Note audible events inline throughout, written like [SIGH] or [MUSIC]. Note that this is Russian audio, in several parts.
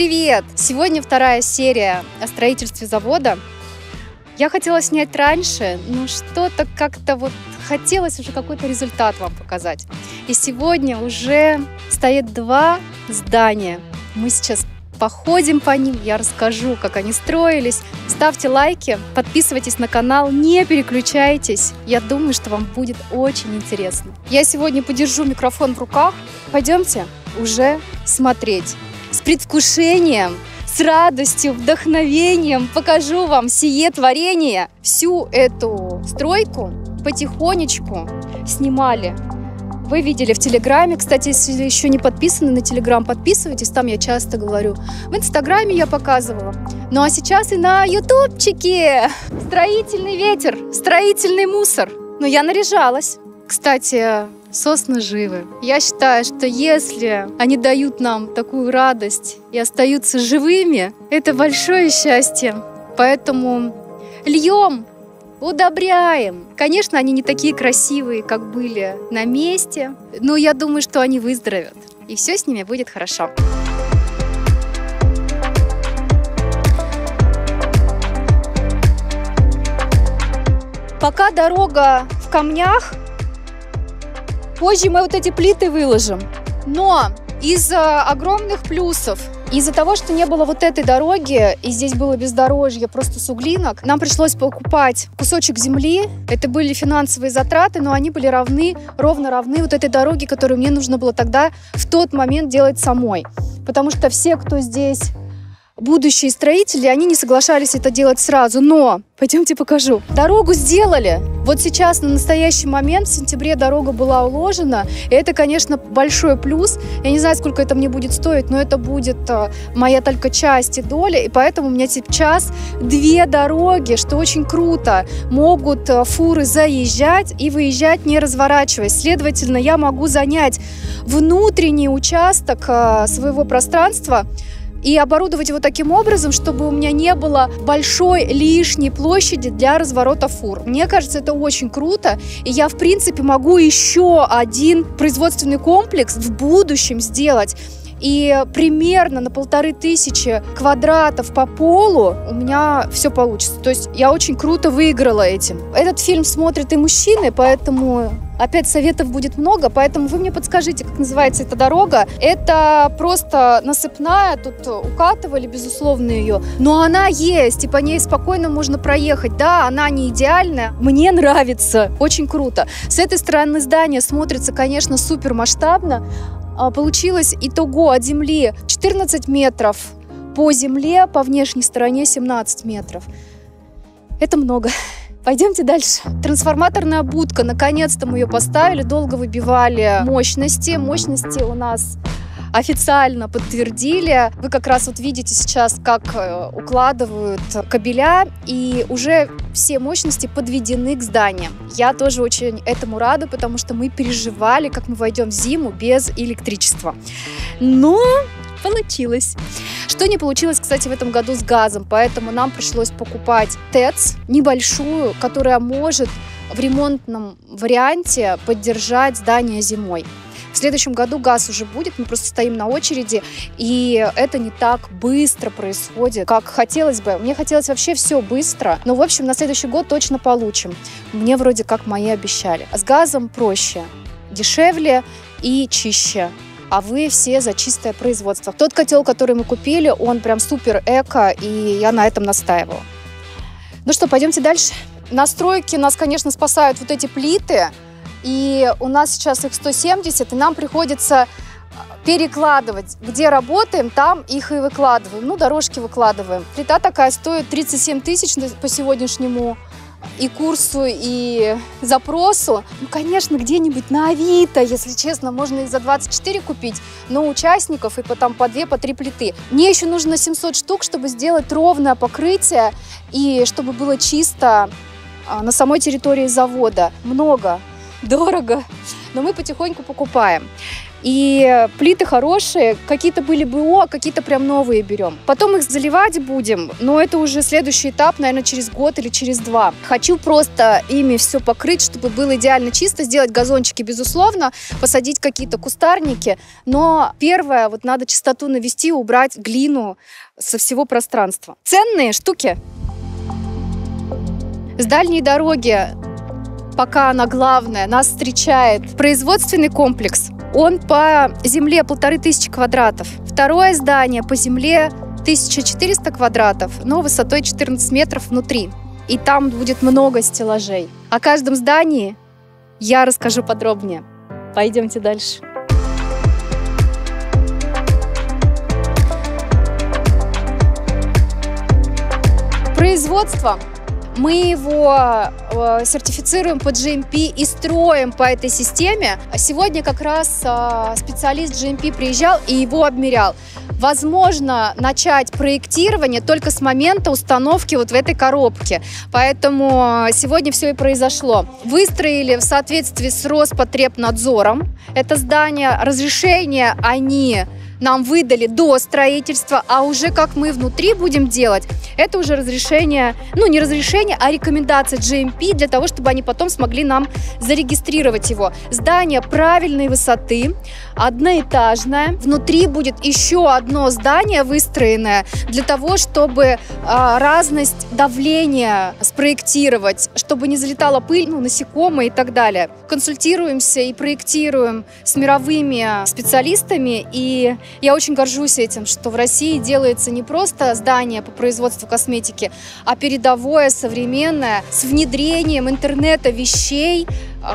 Привет! Сегодня вторая серия о строительстве завода. Я хотела снять раньше, но что-то как-то вот хотелось уже какой-то результат вам показать. И сегодня уже стоит два здания. Мы сейчас походим по ним, я расскажу, как они строились. Ставьте лайки, подписывайтесь на канал, не переключайтесь. Я думаю, что вам будет очень интересно. Я сегодня подержу микрофон в руках. Пойдемте уже смотреть. С предвкушением, с радостью, вдохновением покажу вам сие творение. Всю эту стройку потихонечку снимали вы видели в Телеграме. Кстати, если еще не подписаны на Телеграм, подписывайтесь. Там я часто говорю. В Инстаграме я показывала. Ну а сейчас и на Ютубчике. Строительный ветер, строительный мусор. Но я наряжалась. Кстати, сосны живы. Я считаю, что если они дают нам такую радость и остаются живыми, это большое счастье. Поэтому льем удобряем. Конечно, они не такие красивые, как были на месте, но я думаю, что они выздоровеют, и все с ними будет хорошо. Пока дорога в камнях, позже мы вот эти плиты выложим. Но из огромных плюсов из-за того, что не было вот этой дороги, и здесь было бездорожье, просто суглинок, нам пришлось покупать кусочек земли. Это были финансовые затраты, но они были равны, ровно равны вот этой дороге, которую мне нужно было тогда в тот момент делать самой. Потому что все, кто здесь будущие строители, они не соглашались это делать сразу. Но, пойдемте покажу. Дорогу сделали. Вот сейчас, на настоящий момент, в сентябре дорога была уложена. И это, конечно, большой плюс. Я не знаю, сколько это мне будет стоить, но это будет а, моя только часть и доля. И поэтому у меня сейчас две дороги, что очень круто. Могут а, фуры заезжать и выезжать, не разворачиваясь. Следовательно, я могу занять внутренний участок а, своего пространства и оборудовать его таким образом, чтобы у меня не было большой лишней площади для разворота фур. Мне кажется, это очень круто, и я, в принципе, могу еще один производственный комплекс в будущем сделать. И примерно на полторы тысячи квадратов по полу у меня все получится. То есть я очень круто выиграла этим. Этот фильм смотрят и мужчины, поэтому Опять советов будет много, поэтому вы мне подскажите, как называется эта дорога. Это просто насыпная, тут укатывали, безусловно, ее, но она есть, и по ней спокойно можно проехать. Да, она не идеальная, мне нравится, очень круто. С этой стороны здания смотрится, конечно, супер масштабно. А, получилось итого от земли 14 метров, по земле, по внешней стороне 17 метров. Это много. [LAUGHS] Пойдемте дальше. Трансформаторная будка. Наконец-то мы ее поставили. Долго выбивали мощности. Мощности у нас официально подтвердили. Вы как раз вот видите сейчас, как э, укладывают кабеля, и уже все мощности подведены к зданиям. Я тоже очень этому рада, потому что мы переживали, как мы войдем в зиму без электричества. Но получилось. Что не получилось, кстати, в этом году с газом, поэтому нам пришлось покупать ТЭЦ небольшую, которая может в ремонтном варианте поддержать здание зимой. В следующем году газ уже будет, мы просто стоим на очереди, и это не так быстро происходит, как хотелось бы. Мне хотелось вообще все быстро, но, в общем, на следующий год точно получим. Мне вроде как мои обещали. С газом проще, дешевле и чище а вы все за чистое производство. Тот котел, который мы купили, он прям супер эко, и я на этом настаивала. Ну что, пойдемте дальше. На стройке нас, конечно, спасают вот эти плиты, и у нас сейчас их 170, и нам приходится перекладывать. Где работаем, там их и выкладываем. Ну, дорожки выкладываем. Плита такая стоит 37 тысяч по сегодняшнему и курсу, и запросу. Ну, конечно, где-нибудь на Авито, если честно, можно их за 24 купить, но участников и потом по 2, по 3 плиты. Мне еще нужно 700 штук, чтобы сделать ровное покрытие и чтобы было чисто а, на самой территории завода. Много, дорого, но мы потихоньку покупаем. И плиты хорошие, какие-то были БО, какие-то прям новые берем. Потом их заливать будем, но это уже следующий этап, наверное, через год или через два. Хочу просто ими все покрыть, чтобы было идеально чисто, сделать газончики, безусловно, посадить какие-то кустарники. Но первое, вот надо чистоту навести, убрать глину со всего пространства. Ценные штуки. С дальней дороги пока она главная, нас встречает производственный комплекс. Он по земле полторы тысячи квадратов. Второе здание по земле 1400 квадратов, но высотой 14 метров внутри. И там будет много стеллажей. О каждом здании я расскажу подробнее. Пойдемте дальше. Производство мы его э, сертифицируем по GMP и строим по этой системе. Сегодня как раз э, специалист GMP приезжал и его обмерял. Возможно начать проектирование только с момента установки вот в этой коробке. Поэтому сегодня все и произошло. Выстроили в соответствии с Роспотребнадзором это здание. Разрешение они нам выдали до строительства, а уже как мы внутри будем делать, это уже разрешение, ну не разрешение, а рекомендация GMP для того, чтобы они потом смогли нам зарегистрировать его. Здание правильной высоты, одноэтажное. Внутри будет еще одно здание выстроенное для того, чтобы а, разность давления спроектировать, чтобы не залетала пыль, ну, насекомые и так далее. Консультируемся и проектируем с мировыми специалистами, и я очень горжусь этим, что в России делается не просто здание по производству косметики, а передовое, современное, с внедрением интернета вещей,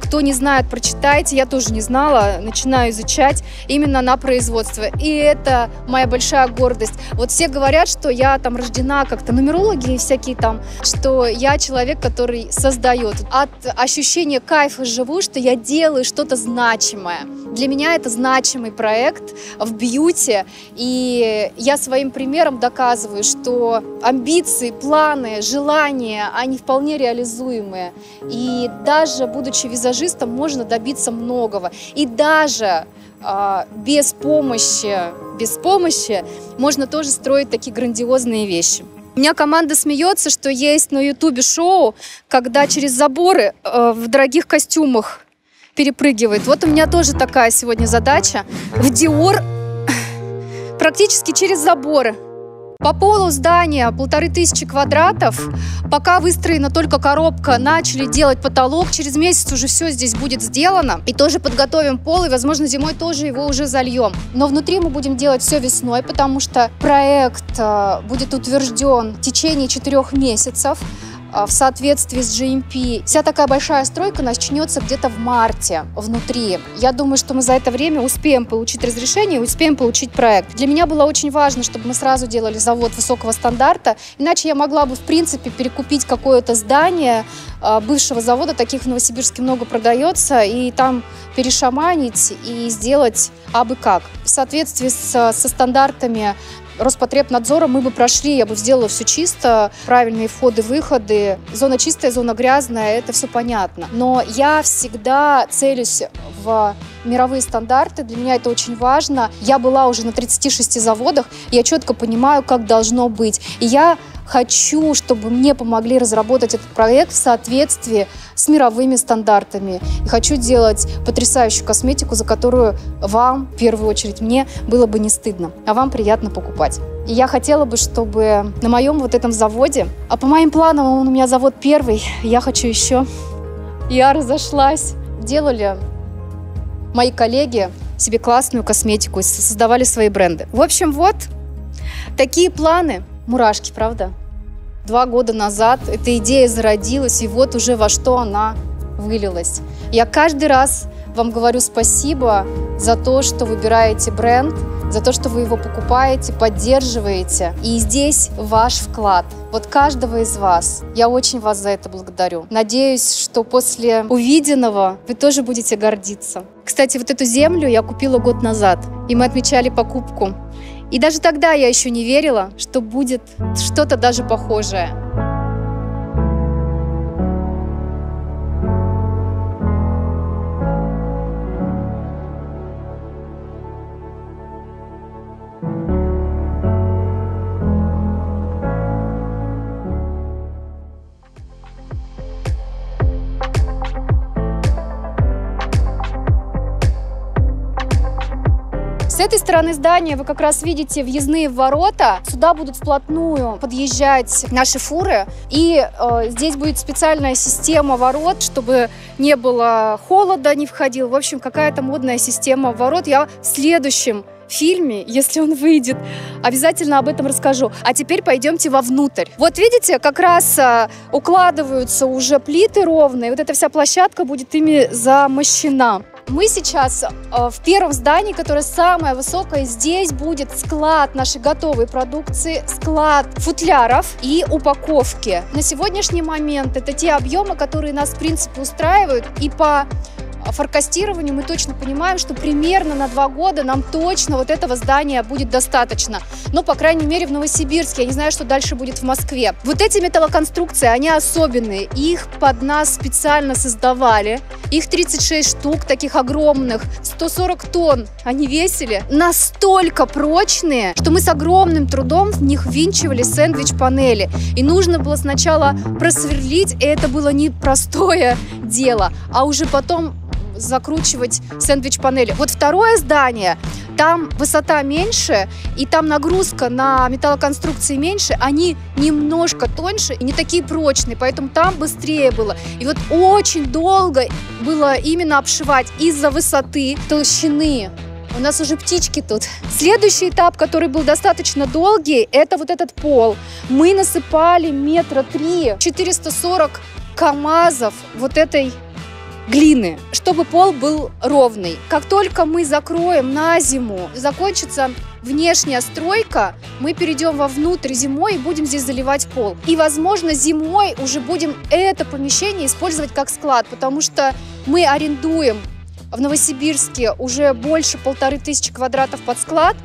кто не знает, прочитайте. Я тоже не знала, начинаю изучать именно на производство. И это моя большая гордость. Вот все говорят, что я там рождена как-то нумерологи всякие там, что я человек, который создает. От ощущения кайфа живу, что я делаю что-то значимое. Для меня это значимый проект в бьюти. И я своим примером доказываю, что амбиции, планы, желания, они вполне реализуемые. И даже будучи визажистом можно добиться многого. И даже э, без помощи, без помощи можно тоже строить такие грандиозные вещи. У меня команда смеется, что есть на ютубе шоу, когда через заборы э, в дорогих костюмах перепрыгивает. Вот у меня тоже такая сегодня задача. В Диор [LAUGHS] практически через заборы. По полу здания полторы тысячи квадратов. Пока выстроена только коробка, начали делать потолок. Через месяц уже все здесь будет сделано. И тоже подготовим пол, и, возможно, зимой тоже его уже зальем. Но внутри мы будем делать все весной, потому что проект э, будет утвержден в течение четырех месяцев. А, в соответствии с GMP. Вся такая большая стройка начнется где-то в марте внутри. Я думаю, что мы за это время успеем получить разрешение успеем получить проект. Для меня было очень важно, чтобы мы сразу делали завод высокого стандарта, иначе я могла бы, в принципе, перекупить какое-то здание а, бывшего завода, таких в Новосибирске много продается, и там перешаманить и сделать абы как. В соответствии с, со стандартами Роспотребнадзора мы бы прошли, я бы сделала все чисто, правильные входы, выходы. Зона чистая, зона грязная, это все понятно. Но я всегда целюсь в мировые стандарты. Для меня это очень важно. Я была уже на 36 заводах, я четко понимаю, как должно быть. И я хочу, чтобы мне помогли разработать этот проект в соответствии с мировыми стандартами. И хочу делать потрясающую косметику, за которую вам, в первую очередь мне, было бы не стыдно, а вам приятно покупать. И я хотела бы, чтобы на моем вот этом заводе, а по моим планам он у меня завод первый, я хочу еще. Я разошлась. Делали мои коллеги себе классную косметику, создавали свои бренды. В общем, вот такие планы. Мурашки, правда? Два года назад эта идея зародилась, и вот уже во что она вылилась. Я каждый раз вам говорю спасибо за то, что выбираете бренд, за то, что вы его покупаете, поддерживаете. И здесь ваш вклад. Вот каждого из вас. Я очень вас за это благодарю. Надеюсь, что после увиденного вы тоже будете гордиться. Кстати, вот эту землю я купила год назад, и мы отмечали покупку. И даже тогда я еще не верила, что будет что-то даже похожее. Этой стороны здания вы как раз видите въездные ворота. Сюда будут вплотную подъезжать наши фуры. И э, здесь будет специальная система ворот, чтобы не было холода, не входил. В общем, какая-то модная система ворот. Я в следующем фильме, если он выйдет. Обязательно об этом расскажу. А теперь пойдемте вовнутрь. Вот видите, как раз а, укладываются уже плиты ровные. Вот эта вся площадка будет ими замощена. Мы сейчас э, в первом здании, которое самое высокое. Здесь будет склад нашей готовой продукции, склад футляров и упаковки. На сегодняшний момент это те объемы, которые нас, в принципе, устраивают. И по форкастированию мы точно понимаем, что примерно на два года нам точно вот этого здания будет достаточно. Ну, по крайней мере, в Новосибирске. Я не знаю, что дальше будет в Москве. Вот эти металлоконструкции, они особенные. Их под нас специально создавали. Их 36 штук, таких огромных, 140 тонн они весили. Настолько прочные, что мы с огромным трудом в них винчивали сэндвич-панели. И нужно было сначала просверлить, и это было непростое [LAUGHS] дело, а уже потом закручивать сэндвич-панели. Вот второе здание, там высота меньше, и там нагрузка на металлоконструкции меньше, они немножко тоньше и не такие прочные, поэтому там быстрее было. И вот очень долго было именно обшивать из-за высоты, толщины у нас уже птички тут. Следующий этап, который был достаточно долгий, это вот этот пол. Мы насыпали метра три, 440 КАМАЗов вот этой глины, чтобы пол был ровный. Как только мы закроем на зиму, закончится внешняя стройка, мы перейдем вовнутрь зимой и будем здесь заливать пол. И, возможно, зимой уже будем это помещение использовать как склад, потому что мы арендуем в Новосибирске уже больше полторы тысячи квадратов под склад,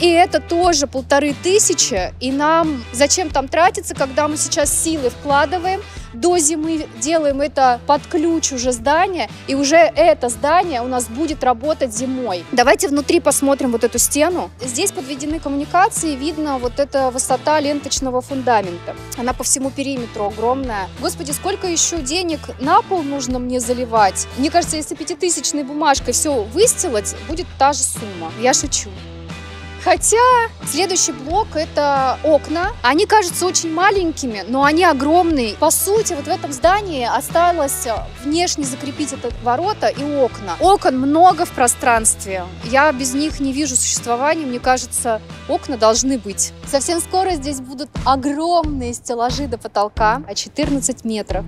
и это тоже полторы тысячи, и нам зачем там тратиться, когда мы сейчас силы вкладываем, до зимы делаем это под ключ уже здание, и уже это здание у нас будет работать зимой. Давайте внутри посмотрим вот эту стену. Здесь подведены коммуникации, видно вот эта высота ленточного фундамента. Она по всему периметру огромная. Господи, сколько еще денег на пол нужно мне заливать? Мне кажется, если пятитысячной бумажкой все выстилать, будет та же сумма. Я шучу. Хотя следующий блок это окна. Они кажутся очень маленькими, но они огромные. По сути, вот в этом здании осталось внешне закрепить это ворота и окна. Окон много в пространстве. Я без них не вижу существования. Мне кажется, окна должны быть. Совсем скоро здесь будут огромные стеллажи до потолка, 14 метров.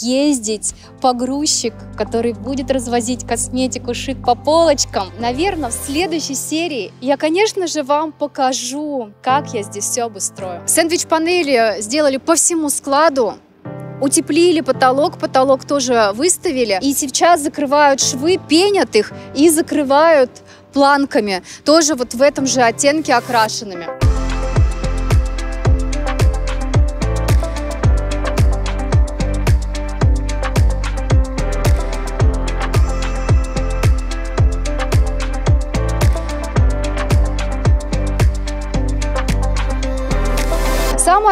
Ездить погрузчик, который будет развозить косметику, шик по полочкам. Наверное, в следующей серии я, конечно же, вам покажу, как я здесь все обустрою. Сэндвич-панели сделали по всему складу. Утеплили потолок, потолок тоже выставили. И сейчас закрывают швы, пенят их и закрывают планками, тоже вот в этом же оттенке окрашенными.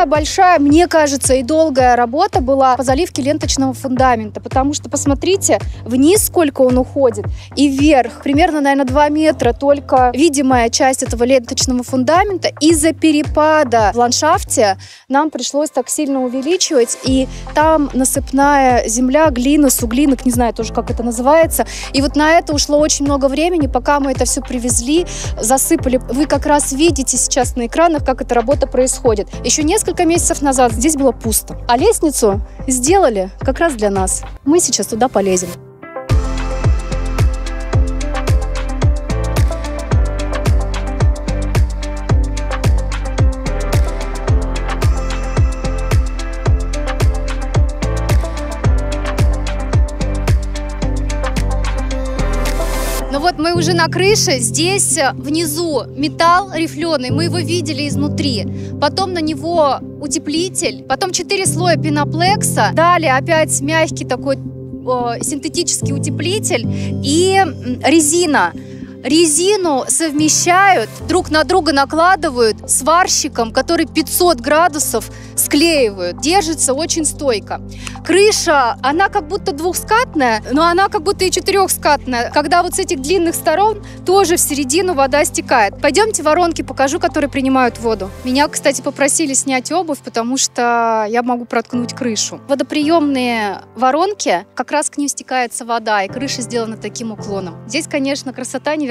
Самая большая, мне кажется, и долгая работа была по заливке ленточного фундамента, потому что, посмотрите, вниз сколько он уходит, и вверх, примерно, наверное, 2 метра, только видимая часть этого ленточного фундамента. Из-за перепада в ландшафте нам пришлось так сильно увеличивать, и там насыпная земля, глина, суглинок, не знаю тоже, как это называется. И вот на это ушло очень много времени, пока мы это все привезли, засыпали. Вы как раз видите сейчас на экранах, как эта работа происходит. Еще еще несколько месяцев назад здесь было пусто. А лестницу сделали как раз для нас. Мы сейчас туда полезем. Уже на крыше, здесь э, внизу металл рифленый, мы его видели изнутри. Потом на него утеплитель, потом 4 слоя пеноплекса, далее опять мягкий такой синтетический утеплитель и резина. Резину совмещают, друг на друга накладывают сварщиком, который 500 градусов склеивают. Держится очень стойко. Крыша, она как будто двухскатная, но она как будто и четырехскатная. Когда вот с этих длинных сторон тоже в середину вода стекает. Пойдемте воронки покажу, которые принимают воду. Меня, кстати, попросили снять обувь, потому что я могу проткнуть крышу. Водоприемные воронки, как раз к ним стекается вода, и крыша сделана таким уклоном. Здесь, конечно, красота невероятная.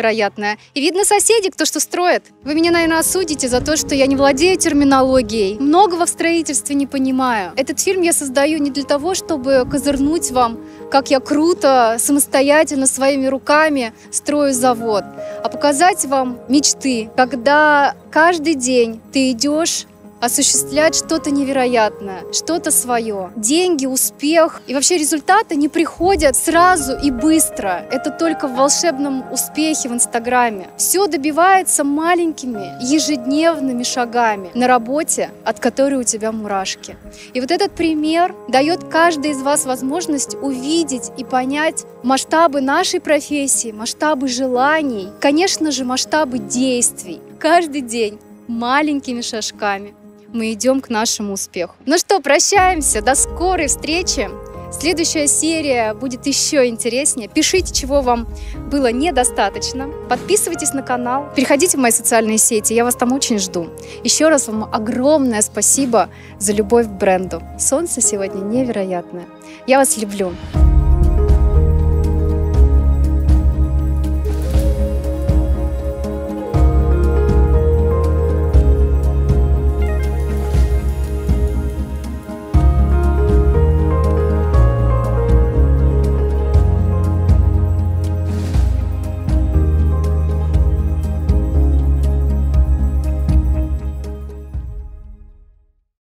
И видно соседей, кто что строит. Вы меня, наверное, осудите за то, что я не владею терминологией. Многого в строительстве не понимаю. Этот фильм я создаю не для того, чтобы козырнуть вам, как я круто, самостоятельно, своими руками строю завод, а показать вам мечты, когда каждый день ты идешь осуществлять что-то невероятное, что-то свое. Деньги, успех и вообще результаты не приходят сразу и быстро. Это только в волшебном успехе в Инстаграме. Все добивается маленькими ежедневными шагами на работе, от которой у тебя мурашки. И вот этот пример дает каждой из вас возможность увидеть и понять масштабы нашей профессии, масштабы желаний, конечно же, масштабы действий. Каждый день маленькими шажками мы идем к нашему успеху. Ну что, прощаемся, до скорой встречи. Следующая серия будет еще интереснее. Пишите, чего вам было недостаточно. Подписывайтесь на канал. Переходите в мои социальные сети. Я вас там очень жду. Еще раз вам огромное спасибо за любовь к бренду. Солнце сегодня невероятное. Я вас люблю.